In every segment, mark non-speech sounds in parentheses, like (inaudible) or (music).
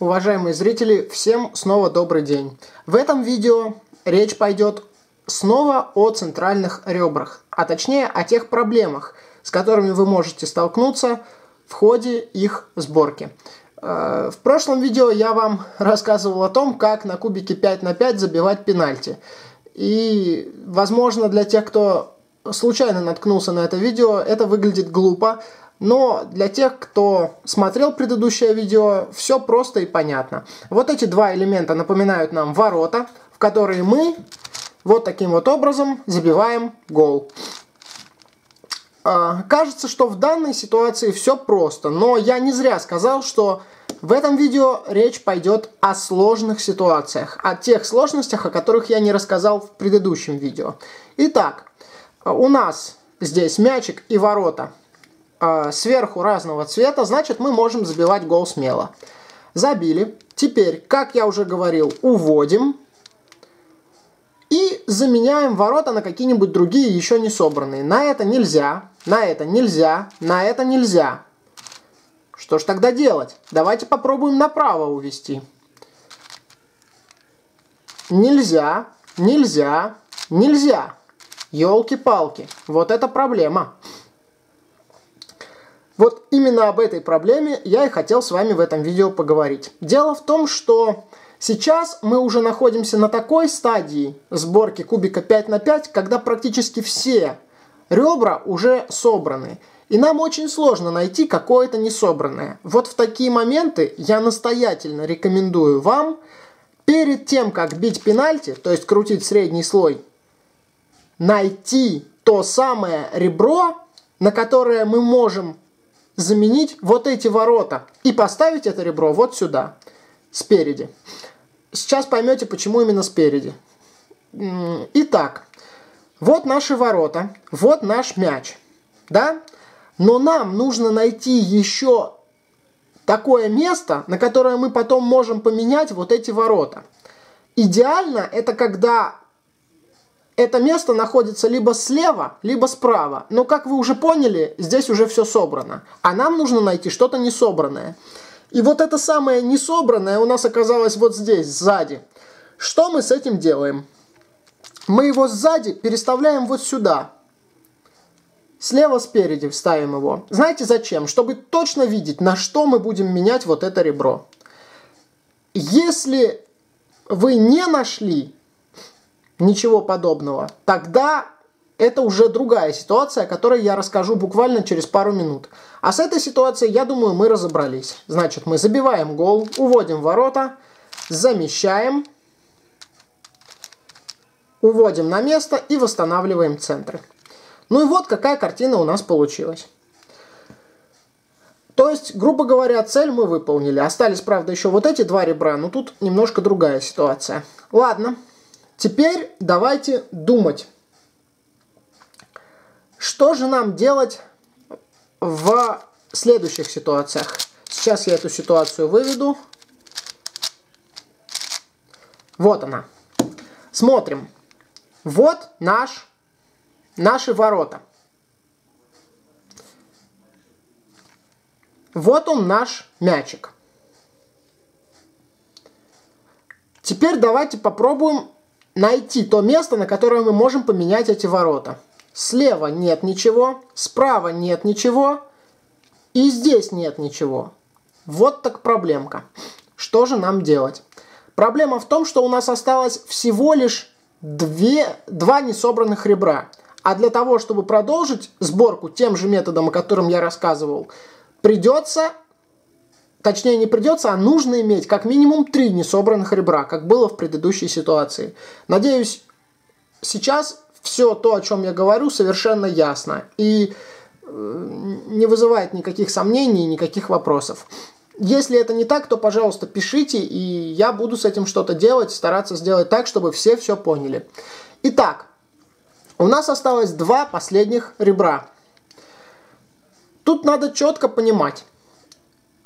Уважаемые зрители, всем снова добрый день. В этом видео речь пойдет снова о центральных ребрах, а точнее о тех проблемах, с которыми вы можете столкнуться в ходе их сборки. Э, в прошлом видео я вам (laughs) рассказывал о том, как на кубике 5 на 5 забивать пенальти. И, возможно, для тех, кто случайно наткнулся на это видео, это выглядит глупо, но для тех, кто смотрел предыдущее видео, все просто и понятно. Вот эти два элемента напоминают нам ворота, в которые мы вот таким вот образом забиваем гол. А, кажется, что в данной ситуации все просто, но я не зря сказал, что в этом видео речь пойдет о сложных ситуациях, о тех сложностях, о которых я не рассказал в предыдущем видео. Итак, у нас здесь мячик и ворота э, сверху разного цвета, значит мы можем забивать гол смело. Забили. Теперь, как я уже говорил, уводим и заменяем ворота на какие-нибудь другие еще не собранные. На это нельзя, на это нельзя, на это нельзя. Что ж тогда делать? Давайте попробуем направо увести. Нельзя, нельзя, нельзя. Елки-палки, вот это проблема. Вот именно об этой проблеме я и хотел с вами в этом видео поговорить. Дело в том, что сейчас мы уже находимся на такой стадии сборки кубика 5 на 5, когда практически все ребра уже собраны. И нам очень сложно найти какое-то несобранное. Вот в такие моменты я настоятельно рекомендую вам перед тем, как бить пенальти, то есть крутить средний слой, найти то самое ребро, на которое мы можем заменить вот эти ворота и поставить это ребро вот сюда, спереди. Сейчас поймете, почему именно спереди. Итак, вот наши ворота, вот наш мяч, да? Но нам нужно найти еще такое место, на которое мы потом можем поменять вот эти ворота. Идеально это когда это место находится либо слева, либо справа. Но, как вы уже поняли, здесь уже все собрано. А нам нужно найти что-то несобранное. И вот это самое несобранное у нас оказалось вот здесь, сзади. Что мы с этим делаем? Мы его сзади переставляем вот сюда. Слева спереди ставим его. Знаете зачем? Чтобы точно видеть, на что мы будем менять вот это ребро. Если вы не нашли ничего подобного, тогда это уже другая ситуация, о которой я расскажу буквально через пару минут. А с этой ситуацией, я думаю, мы разобрались. Значит, мы забиваем гол, уводим ворота, замещаем, уводим на место и восстанавливаем центры. Ну и вот какая картина у нас получилась. То есть, грубо говоря, цель мы выполнили. Остались, правда, еще вот эти два ребра, но тут немножко другая ситуация. Ладно, Теперь давайте думать, что же нам делать в следующих ситуациях. Сейчас я эту ситуацию выведу. Вот она. Смотрим. Вот наш, наши ворота. Вот он наш мячик. Теперь давайте попробуем найти то место, на которое мы можем поменять эти ворота. Слева нет ничего, справа нет ничего, и здесь нет ничего. Вот так проблемка. Что же нам делать? Проблема в том, что у нас осталось всего лишь две, два несобранных ребра. А для того, чтобы продолжить сборку тем же методом, о котором я рассказывал, придется точнее не придется, а нужно иметь как минимум три несобранных ребра, как было в предыдущей ситуации. Надеюсь, сейчас все то, о чем я говорю, совершенно ясно и э, не вызывает никаких сомнений, никаких вопросов. Если это не так, то, пожалуйста, пишите, и я буду с этим что-то делать, стараться сделать так, чтобы все все поняли. Итак, у нас осталось два последних ребра. Тут надо четко понимать,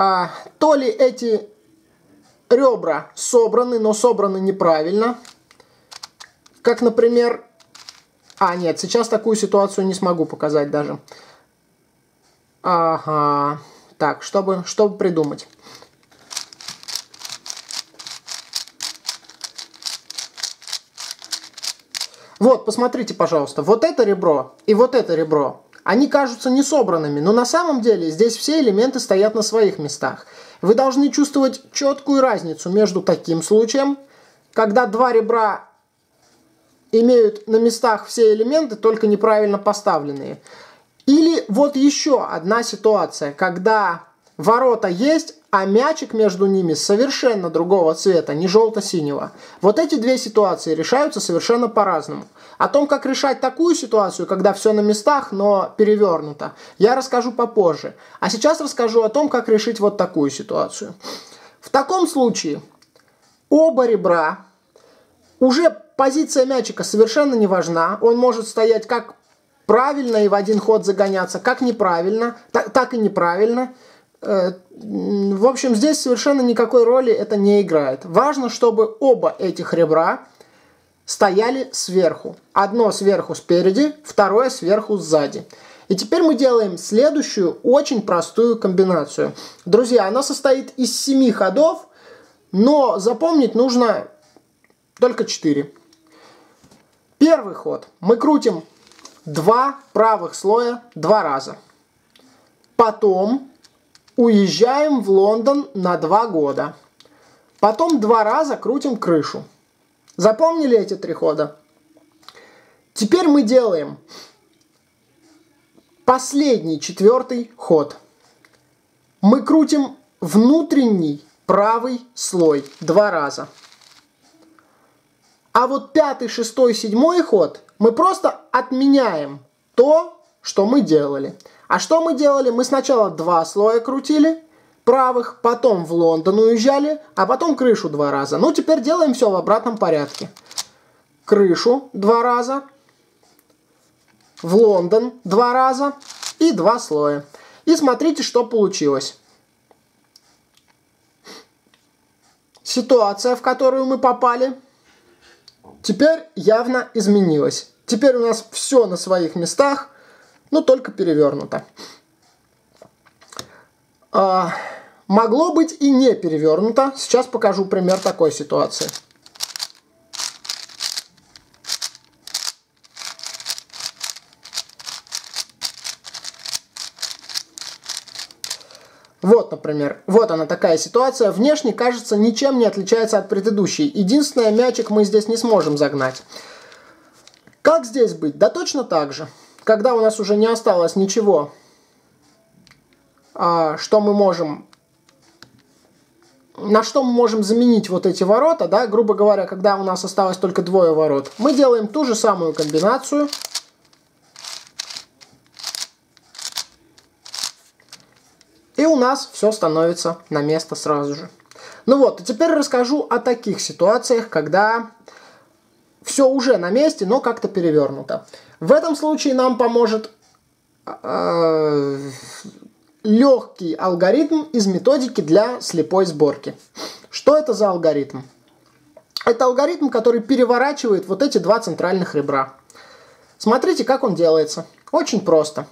а, то ли эти ребра собраны, но собраны неправильно. Как, например... А, нет, сейчас такую ситуацию не смогу показать даже. Ага. Так, чтобы, чтобы придумать. Вот, посмотрите, пожалуйста, вот это ребро и вот это ребро они кажутся не собранными, но на самом деле здесь все элементы стоят на своих местах. Вы должны чувствовать четкую разницу между таким случаем, когда два ребра имеют на местах все элементы, только неправильно поставленные. Или вот еще одна ситуация, когда ворота есть, а мячик между ними совершенно другого цвета, не желто-синего. Вот эти две ситуации решаются совершенно по-разному. О том, как решать такую ситуацию, когда все на местах, но перевернуто, я расскажу попозже. А сейчас расскажу о том, как решить вот такую ситуацию. В таком случае оба ребра, уже позиция мячика совершенно не важна. Он может стоять как правильно и в один ход загоняться, как неправильно, так, так и неправильно – Э, в общем, здесь совершенно никакой роли это не играет. Важно, чтобы оба этих ребра стояли сверху. Одно сверху спереди, второе сверху сзади. И теперь мы делаем следующую очень простую комбинацию. Друзья, она состоит из семи ходов, но запомнить нужно только 4. Первый ход. Мы крутим два правых слоя два раза. Потом Уезжаем в Лондон на два года. Потом два раза крутим крышу. Запомнили эти три хода? Теперь мы делаем последний четвертый ход. Мы крутим внутренний правый слой два раза. А вот пятый, шестой, седьмой ход мы просто отменяем то, что мы делали. А что мы делали? Мы сначала два слоя крутили, правых, потом в Лондон уезжали, а потом крышу два раза. Ну, теперь делаем все в обратном порядке. Крышу два раза, в Лондон два раза и два слоя. И смотрите, что получилось. Ситуация, в которую мы попали, теперь явно изменилась. Теперь у нас все на своих местах – но только перевернуто. А, могло быть и не перевернуто. Сейчас покажу пример такой ситуации. Вот, например, вот она такая ситуация. Внешне, кажется, ничем не отличается от предыдущей. Единственное, мячик мы здесь не сможем загнать. Как здесь быть? Да точно так же когда у нас уже не осталось ничего, а, что мы можем на что мы можем заменить вот эти ворота, да, грубо говоря, когда у нас осталось только двое ворот, мы делаем ту же самую комбинацию. И у нас все становится на место сразу же. Ну вот, и теперь расскажу о таких ситуациях, когда все уже на месте, но как-то перевернуто. В этом случае нам поможет э, легкий алгоритм из методики для слепой сборки. Что это за алгоритм? Это алгоритм, который переворачивает вот эти два центральных ребра. Смотрите, как он делается. Очень просто.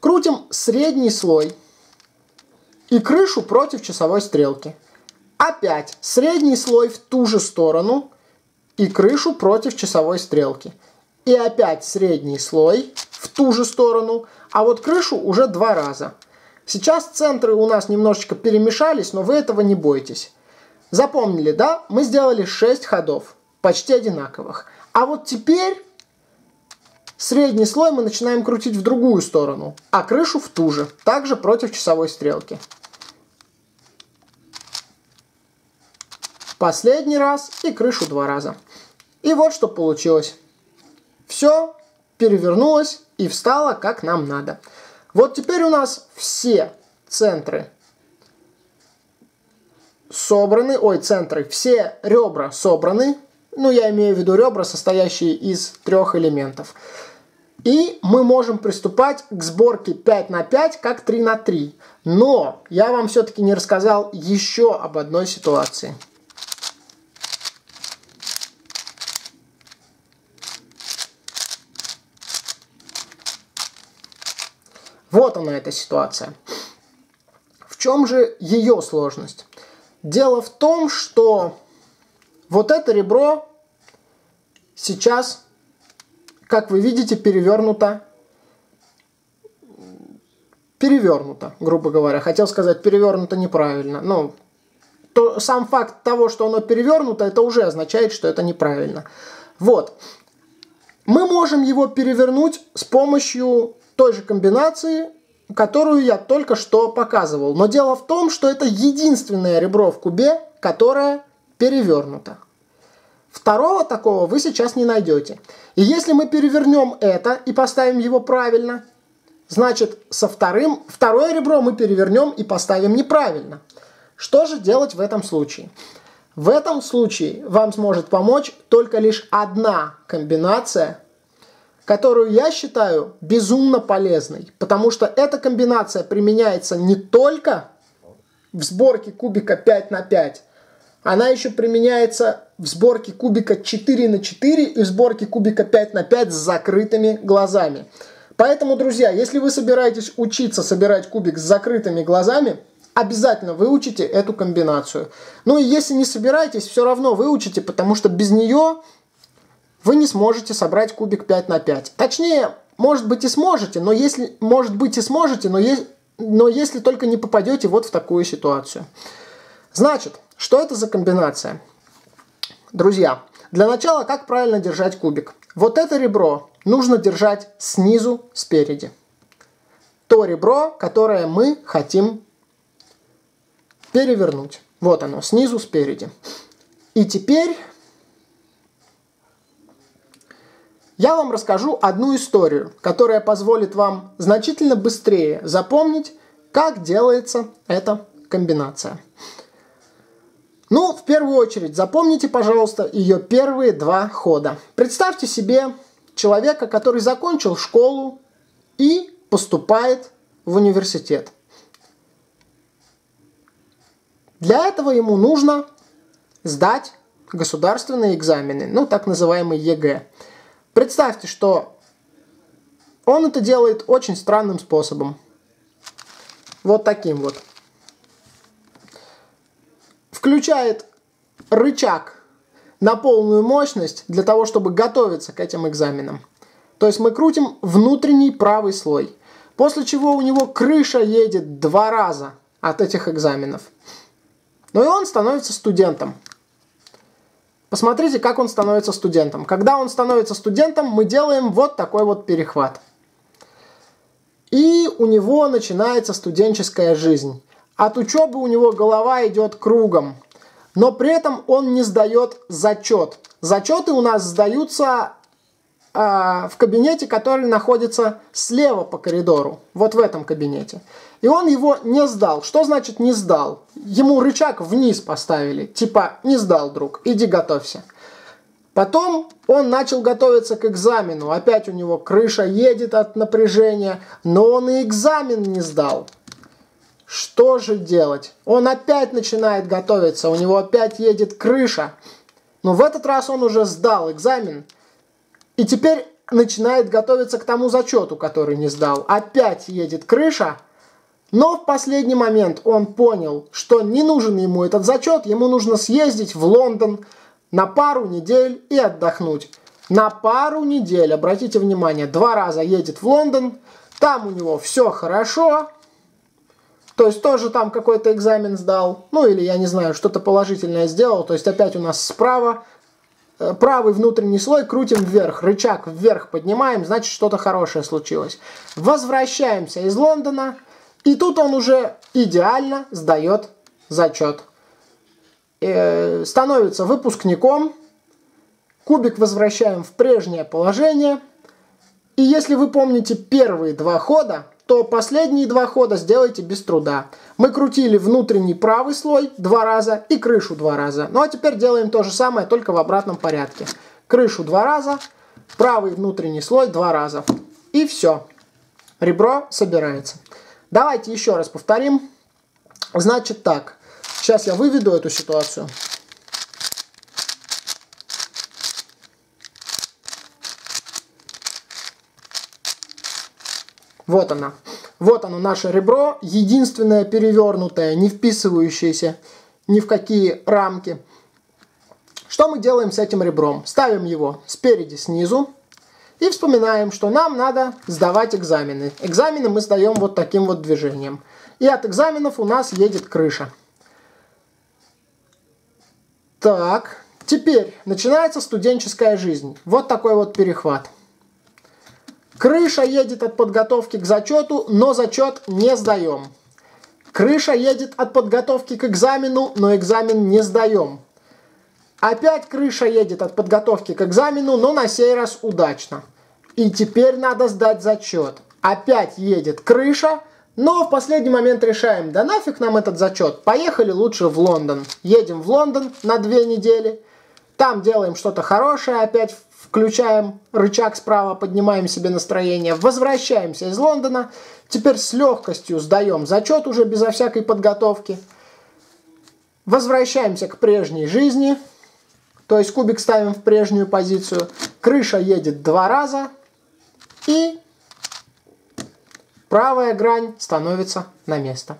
Крутим средний слой и крышу против часовой стрелки. Опять средний слой в ту же сторону и крышу против часовой стрелки и опять средний слой в ту же сторону, а вот крышу уже два раза. Сейчас центры у нас немножечко перемешались, но вы этого не бойтесь. Запомнили, да? Мы сделали 6 ходов, почти одинаковых. А вот теперь средний слой мы начинаем крутить в другую сторону, а крышу в ту же, также против часовой стрелки. Последний раз и крышу два раза. И вот что получилось. Все перевернулось и встало как нам надо. Вот теперь у нас все центры собраны, ой, центры, все ребра собраны, ну, я имею в виду ребра, состоящие из трех элементов. И мы можем приступать к сборке 5 на 5, как 3 на 3. Но я вам все-таки не рассказал еще об одной ситуации. Вот она эта ситуация. В чем же ее сложность? Дело в том, что вот это ребро сейчас как вы видите, перевернуто перевернуто, грубо говоря. Хотел сказать перевернуто неправильно. Но то, сам факт того, что оно перевернуто, это уже означает, что это неправильно. Вот. Мы можем его перевернуть с помощью той же комбинации, которую я только что показывал. Но дело в том, что это единственное ребро в кубе, которое перевернуто. Второго такого вы сейчас не найдете. И если мы перевернем это и поставим его правильно, значит со вторым, второе ребро мы перевернем и поставим неправильно. Что же делать в этом случае? В этом случае вам сможет помочь только лишь одна комбинация, которую я считаю безумно полезной, потому что эта комбинация применяется не только в сборке кубика 5 на 5, она еще применяется в сборке кубика 4 на 4 и в сборке кубика 5 на 5 с закрытыми глазами. Поэтому, друзья, если вы собираетесь учиться собирать кубик с закрытыми глазами, обязательно выучите эту комбинацию. Ну и если не собираетесь, все равно выучите, потому что без нее вы не сможете собрать кубик 5 на 5. Точнее, может быть и сможете, но если, может быть и сможете, но, е, но если только не попадете вот в такую ситуацию. Значит, что это за комбинация? Друзья, для начала, как правильно держать кубик? Вот это ребро нужно держать снизу спереди. То ребро, которое мы хотим перевернуть. Вот оно, снизу, спереди. И теперь я вам расскажу одну историю, которая позволит вам значительно быстрее запомнить, как делается эта комбинация. Ну, в первую очередь, запомните, пожалуйста, ее первые два хода. Представьте себе человека, который закончил школу и поступает в университет. Для этого ему нужно сдать государственные экзамены, ну так называемый ЕГЭ. Представьте, что он это делает очень странным способом. Вот таким вот. Включает рычаг на полную мощность для того, чтобы готовиться к этим экзаменам. То есть мы крутим внутренний правый слой. После чего у него крыша едет два раза от этих экзаменов. Но и он становится студентом. Посмотрите, как он становится студентом. Когда он становится студентом, мы делаем вот такой вот перехват. И у него начинается студенческая жизнь. От учебы у него голова идет кругом. Но при этом он не сдает зачет. Зачеты у нас сдаются э, в кабинете, который находится слева по коридору. Вот в этом кабинете. И он его не сдал. Что значит не сдал? Ему рычаг вниз поставили. Типа, не сдал, друг, иди готовься. Потом он начал готовиться к экзамену. Опять у него крыша едет от напряжения, но он и экзамен не сдал. Что же делать? Он опять начинает готовиться, у него опять едет крыша. Но в этот раз он уже сдал экзамен. И теперь начинает готовиться к тому зачету, который не сдал. Опять едет крыша, но в последний момент он понял, что не нужен ему этот зачет, ему нужно съездить в Лондон на пару недель и отдохнуть. На пару недель, обратите внимание, два раза едет в Лондон, там у него все хорошо, то есть тоже там какой-то экзамен сдал, ну или я не знаю, что-то положительное сделал, то есть опять у нас справа э, правый внутренний слой крутим вверх, рычаг вверх поднимаем, значит что-то хорошее случилось. Возвращаемся из Лондона, и тут он уже идеально сдает зачет. Э, становится выпускником, кубик возвращаем в прежнее положение. И если вы помните первые два хода, то последние два хода сделайте без труда. Мы крутили внутренний правый слой два раза и крышу два раза. Ну а теперь делаем то же самое, только в обратном порядке. Крышу два раза, правый внутренний слой два раза. И все. Ребро собирается. Давайте еще раз повторим. Значит так. Сейчас я выведу эту ситуацию. Вот она. Вот оно, наше ребро, единственное перевернутое, не вписывающееся ни в какие рамки. Что мы делаем с этим ребром? Ставим его спереди снизу И вспоминаем, что нам надо сдавать экзамены. Экзамены мы сдаем вот таким вот движением. И от экзаменов у нас едет крыша. Так, теперь начинается студенческая жизнь. Вот такой вот перехват. Крыша едет от подготовки к зачету, но зачет не сдаем. Крыша едет от подготовки к экзамену, но экзамен не сдаем. Опять крыша едет от подготовки к экзамену, но на сей раз удачно. И теперь надо сдать зачет. Опять едет крыша, но в последний момент решаем, да нафиг нам этот зачет, поехали лучше в Лондон. Едем в Лондон на две недели, там делаем что-то хорошее, опять включаем рычаг справа, поднимаем себе настроение, возвращаемся из Лондона, теперь с легкостью сдаем зачет уже безо всякой подготовки, возвращаемся к прежней жизни, то есть кубик ставим в прежнюю позицию, крыша едет два раза и правая грань становится на место.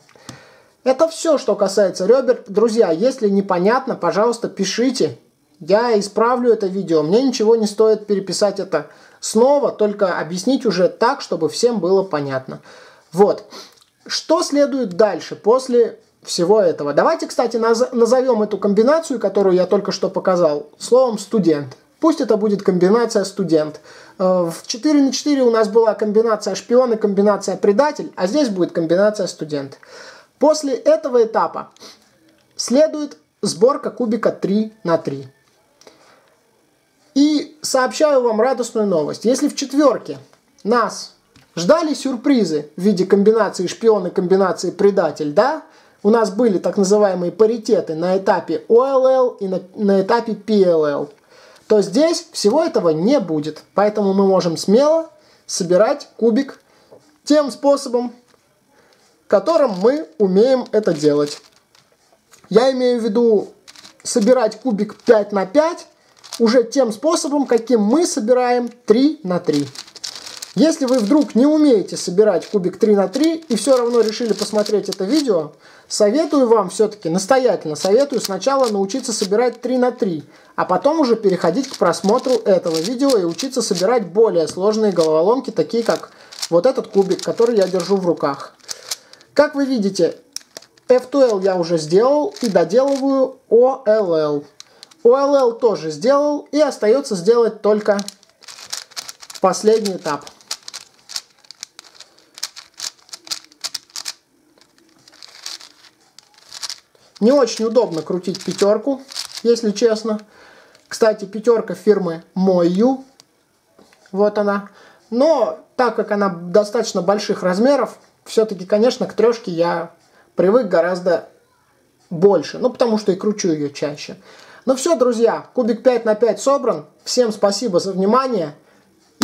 Это все, что касается ребер. Друзья, если непонятно, пожалуйста, пишите, я исправлю это видео. Мне ничего не стоит переписать это снова, только объяснить уже так, чтобы всем было понятно. Вот. Что следует дальше после всего этого? Давайте, кстати, назовем эту комбинацию, которую я только что показал, словом «студент». Пусть это будет комбинация «студент». Э, в 4 на 4 у нас была комбинация «шпион» и комбинация «предатель», а здесь будет комбинация «студент». После этого этапа следует сборка кубика 3 на 3. И сообщаю вам радостную новость. Если в четверке нас ждали сюрпризы в виде комбинации шпион и комбинации предатель, да, у нас были так называемые паритеты на этапе OLL и на, на этапе PLL, то здесь всего этого не будет. Поэтому мы можем смело собирать кубик тем способом, которым мы умеем это делать. Я имею в виду собирать кубик 5 на 5 уже тем способом, каким мы собираем 3 на 3. Если вы вдруг не умеете собирать кубик 3 на 3 и все равно решили посмотреть это видео, советую вам все-таки, настоятельно советую сначала научиться собирать 3 на 3, а потом уже переходить к просмотру этого видео и учиться собирать более сложные головоломки, такие как вот этот кубик, который я держу в руках. Как вы видите, F2L я уже сделал и доделываю OLL. OLL тоже сделал, и остается сделать только последний этап. Не очень удобно крутить пятерку, если честно. Кстати, пятерка фирмы Мою. Вот она. Но так как она достаточно больших размеров, все-таки, конечно, к трешке я привык гораздо больше. Ну, потому что и кручу ее чаще. Ну все, друзья, кубик 5 на 5 собран. Всем спасибо за внимание.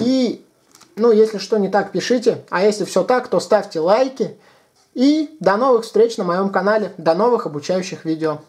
И, ну, если что не так, пишите. А если все так, то ставьте лайки. И до новых встреч на моем канале. До новых обучающих видео.